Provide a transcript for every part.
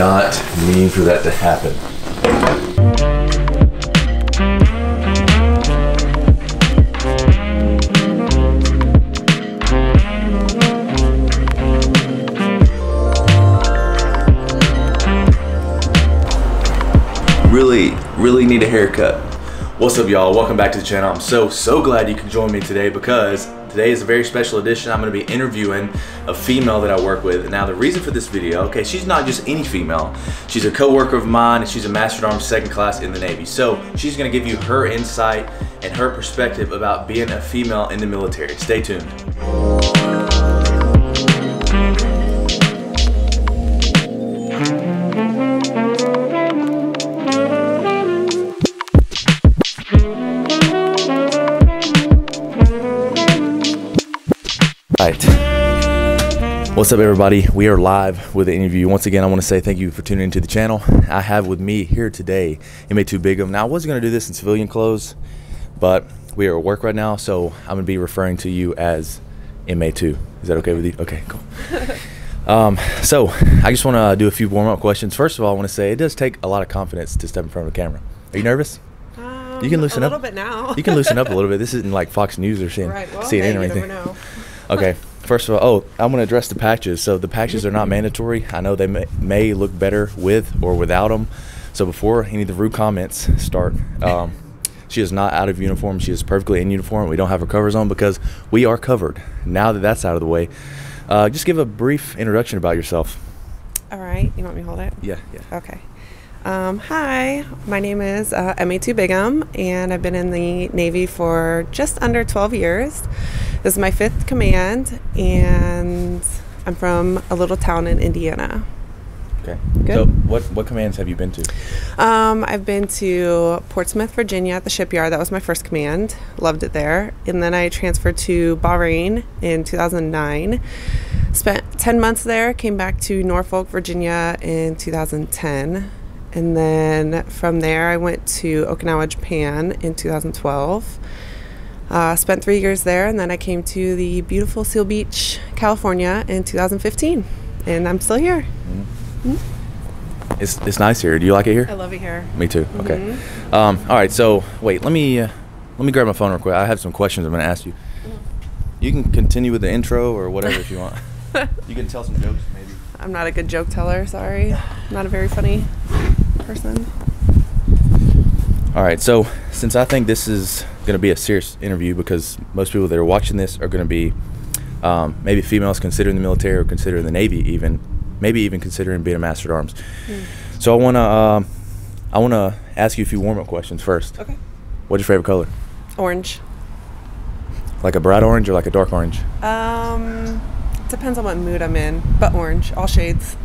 not mean for that to happen. Really, really need a haircut. What's up, y'all? Welcome back to the channel. I'm so, so glad you can join me today because today is a very special edition. I'm gonna be interviewing a female that I work with. Now, the reason for this video, okay, she's not just any female. She's a co-worker of mine and she's a Master at Arms second class in the Navy. So she's gonna give you her insight and her perspective about being a female in the military. Stay tuned. Right. What's up, everybody? We are live with the interview. Once again, I want to say thank you for tuning into the channel. I have with me here today MA2 Bigum. Now, I was going to do this in civilian clothes, but we are at work right now, so I'm going to be referring to you as MA2. Is that okay with you? Okay, cool. Um, so, I just want to do a few warm up questions. First of all, I want to say it does take a lot of confidence to step in front of a camera. Are you nervous? Um, You can loosen up a up little bit now. You can loosen up a little bit. This isn't like Fox News or CNN, right. Well, CNN or anything. Okay, first of all, oh, I'm going to address the patches. So the patches are not mandatory. I know they may, may look better with or without them. So before any of the rude comments start, um, she is not out of uniform. She is perfectly in uniform. We don't have her covers on because we are covered. Now that that's out of the way, uh, just give a brief introduction about yourself. All right. You want me to hold it? Yeah, yeah. Okay. Um, hi, my name is uh, MA2 Bigham, and I've been in the Navy for just under 12 years. This is my fifth command, and I'm from a little town in Indiana. Okay. Good. So what what commands have you been to? Um, I've been to Portsmouth, Virginia at the shipyard. That was my first command. Loved it there. And then I transferred to Bahrain in 2009. Spent 10 months there. Came back to Norfolk, Virginia in 2010. And then from there, I went to Okinawa, Japan in 2012. Uh, spent three years there. And then I came to the beautiful Seal Beach, California in 2015. And I'm still here. It's it's nice here. Do you like it here? I love it here. Me too. Okay. Mm-hmm. Um, all right. So wait, let me uh, let me grab my phone real quick. I have some questions I'm going to ask you. You can continue with the intro or whatever if you want. you can tell some jokes maybe. I'm not a good joke teller, sorry. I'm not a very funny person. All right. So since I think this is going to be a serious interview because most people that are watching this are going to be um, maybe females considering the military or considering the Navy even, maybe even considering being a master at arms. So I want to um, I want to ask you a few warm up questions first. Okay. What's your favorite color? Orange. Like a bright orange or like a dark orange? Um, depends on what mood I'm in, but orange, all shades.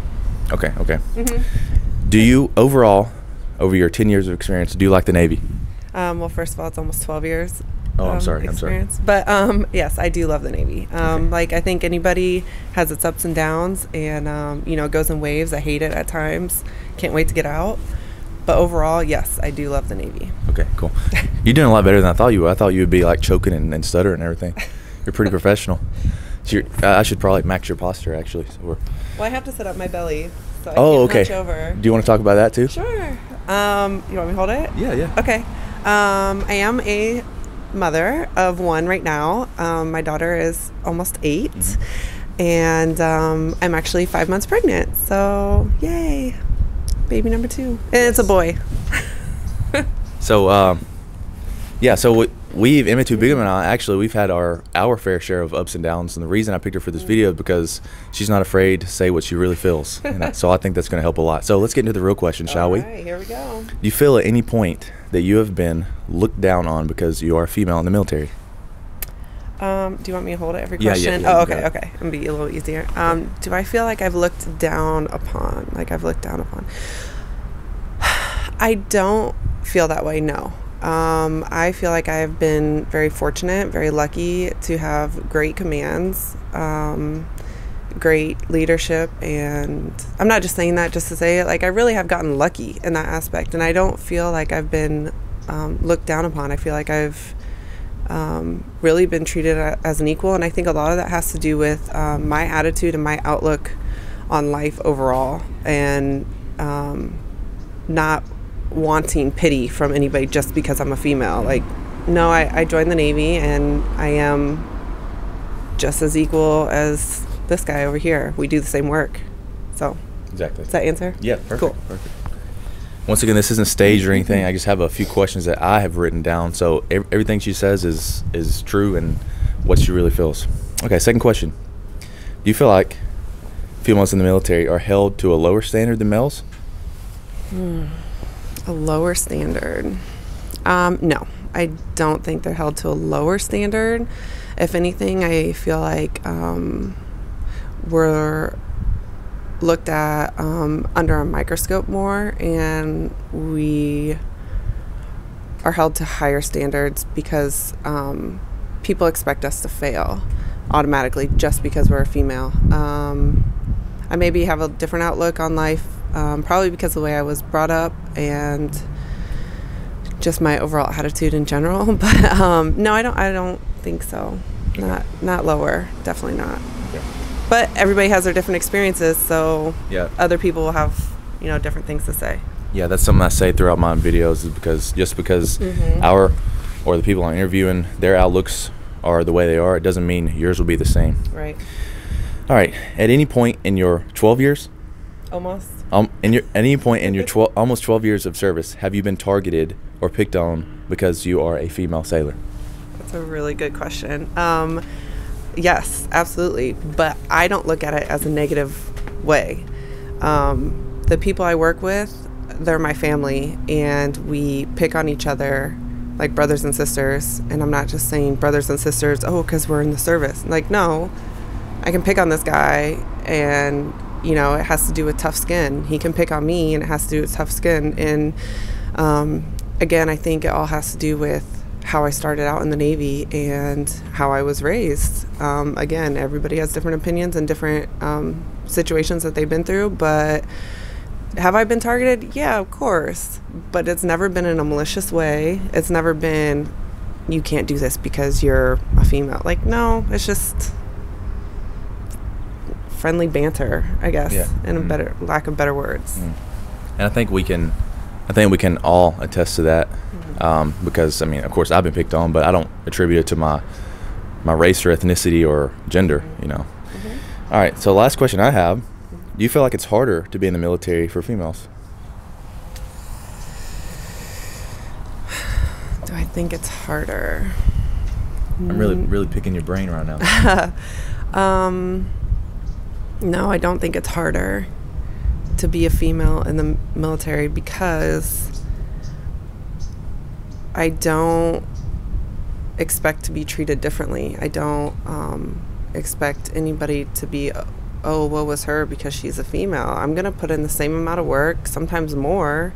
Okay. Okay. Mm-hmm. Do you overall, over your 10 years of experience, do you like the Navy? Um, well, first of all, it's almost 12 years. Oh, I'm um, sorry, I'm sorry. But um, yes, I do love the Navy. Um, Okay. Like, I think anybody has its ups and downs and, um, you know, goes in waves. I hate it at times. Can't wait to get out. But overall, yes, I do love the Navy. Okay, cool. You're doing a lot better than I thought you would. I thought you would be like choking and, and stuttering and everything. You're pretty professional. So you're, I should probably max your posture actually. So we're, Well, I have to set up my belly. So I oh, okay. over. Do you want to talk about that too? Sure. Um, you want me to hold it? Yeah, yeah. Okay. Um, I am a mother of one right now. Um, my daughter is almost 8 Mm-hmm. and um, I'm actually five months pregnant. So yay, baby number two, and it's a boy. So, um, yeah, so we, we've, MA2 Bigham and I, actually, we've had our, our fair share of ups and downs. And the reason I picked her for this video is because she's not afraid to say what she really feels. And I, so I think that's going to help a lot. So let's get into the real question, shall All we? right, here we go. Do you feel at any point that you have been looked down on because you are a female in the military? Um, do you want me to hold it every Yeah, yeah, question? yeah, oh, okay, it. okay. I'm be a little easier. Um, do I feel like I've looked down upon? Like I've looked down upon? I don't feel that way. No. Um, I feel like I've been very fortunate, very lucky to have great commands, um, great leadership, and I'm not just saying that just to say it. Like I really have gotten lucky in that aspect, and I don't feel like I've been um, looked down upon. I feel like I've um, really been treated as an equal. And I think a lot of that has to do with um, my attitude and my outlook on life overall and um, not wanting pity from anybody just because I'm a female. Like, no, I, I joined the Navy and I am just as equal as this guy over here. We do the same work. So, Exactly. does that answer? Yeah, perfect. Cool. Perfect. Once again, this isn't staged or anything. I just have a few questions that I have written down. So ev- everything she says is is true and what she really feels. Okay, second question. Do you feel like females in the military are held to a lower standard than males? Hmm. A lower standard. Um, no, I don't think they're held to a lower standard. If anything, I feel like um, we're looked at um, under a microscope more and we are held to higher standards because um, people expect us to fail automatically just because we're a female. Um, I maybe have a different outlook on life, um, probably because of the way I was brought up and just my overall attitude in general. But um, no, I don't. I don't think so. Not not lower. Definitely not. But everybody has their different experiences, so Yeah. other people will have you know different things to say. Yeah, that's something I say throughout my videos is because just because Mhm. our or the people I'm interviewing, their outlooks are the way they are, it doesn't mean yours will be the same. Right. All right. At any point in your 12 years, Almost. um, in your any point in your 12 almost 12 years of service, have you been targeted or picked on because you are a female sailor? That's a really good question. Um, yes, absolutely. But I don't look at it as a negative way. Um, the people I work with, they're my family, and we pick on each other like brothers and sisters. And I'm not just saying brothers and sisters, oh, because we're in the service. Like, no, I can pick on this guy, and you know, it has to do with tough skin. He can pick on me, and it has to do with tough skin. And um, again, I think it all has to do with how I started out in the Navy and how I was raised. Um, again, everybody has different opinions and different um, situations that they've been through, but have I been targeted? Yeah, of course. But it's never been in a malicious way. It's never been, you can't do this because you're a female. Like, no, it's just friendly banter, I guess, Yeah. in a Mm. better lack of better words. And I think we can, I think we can all attest to that, Mm-hmm. um, because I mean, of course, I've been picked on, but I don't attribute it to my my race or ethnicity or gender. You know. Mm-hmm. All right. So last question I have: Do you feel like it's harder to be in the military for females? Do I think it's harder? I'm really, Mm. really picking your brain right now. Um, no, I don't think it's harder to be a female in the military because I don't expect to be treated differently. I don't um, expect anybody to be, oh, what was her because she's a female. I'm going to put in the same amount of work, sometimes more,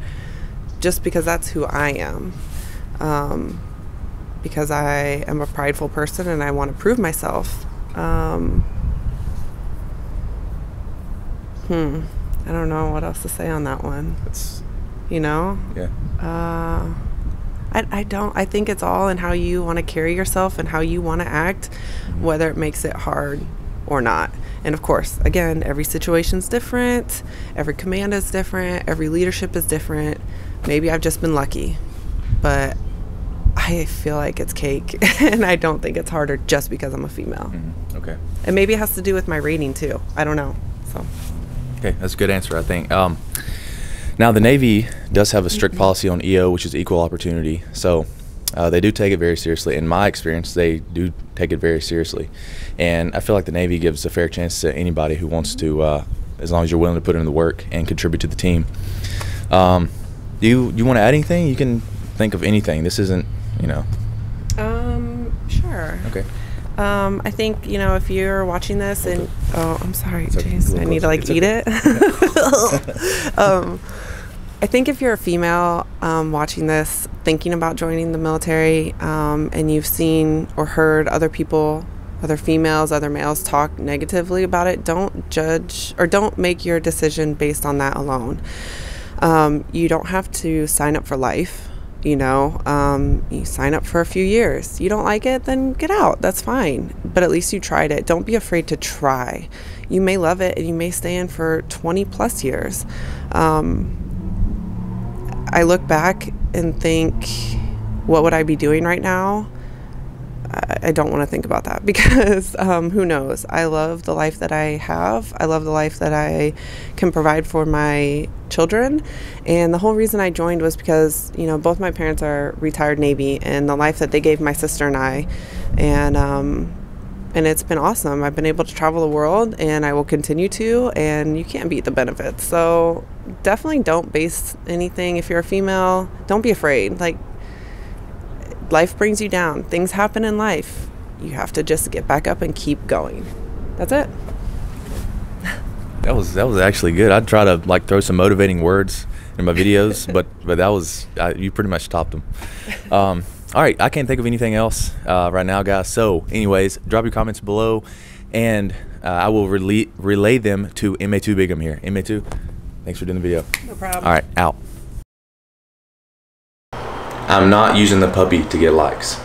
just because that's who I am. Um, because I am a prideful person and I want to prove myself. Um, hmm. I don't know what else to say on that one. It's You know? yeah. Uh, I, I don't. I think it's all in how you want to carry yourself and how you want to act, whether it makes it hard or not. And of course, again, every situation's different, every command is different, every leadership is different. Maybe I've just been lucky, but I feel like it's cake, and I don't think it's harder just because I'm a female. Mhm. Okay. And maybe it has to do with my rating too. I don't know. So, Okay, that's a good answer, I think. Um, now, the Navy does have a strict policy on EO, which is equal opportunity. So uh, they do take it very seriously. In my experience, they do take it very seriously. And I feel like the Navy gives a fair chance to anybody who wants to, uh, as long as you're willing to put in the work and contribute to the team. Um, do you, you want to add anything? You can think of anything. This isn't, you know. um, sure. Okay. Um, I think you know if you're watching this and oh, I'm sorry, It's okay. James, A I need to like eat it. um, I think if you're a female um, watching this, thinking about joining the military, um, and you've seen or heard other people, other females, other males talk negatively about it, don't judge or don't make your decision based on that alone. Um, you don't have to sign up for life You know, um, you sign up for a few years. You don't like it, then get out. That's fine. But at least you tried it. Don't be afraid to try. You may love it and you may stay in for 20 plus years. Um, I look back and think, what would I be doing right now? I don't want to think about that because um, who knows? I love the life that I have. I love the life that I can provide for my children. And the whole reason I joined was because, you know, both my parents are retired Navy and the life that they gave my sister and I. And, um, and it's been awesome. I've been able to travel the world and I will continue to, and you can't beat the benefits. So definitely don't base anything. If you're a female, don't be afraid. Like, life brings you down, things happen in life. You have to just get back up and keep going. That's it. That was that was actually good. I'd try to like throw some motivating words in my videos, but but that was I, you pretty much topped them. Um, all right, I can't think of anything else uh, right now, guys. So, anyways, drop your comments below, and uh, I will relay relay them to MA2 Bigum here. MA2, thanks for doing the video. No problem. All right, out. I'm not using the puppy to get likes.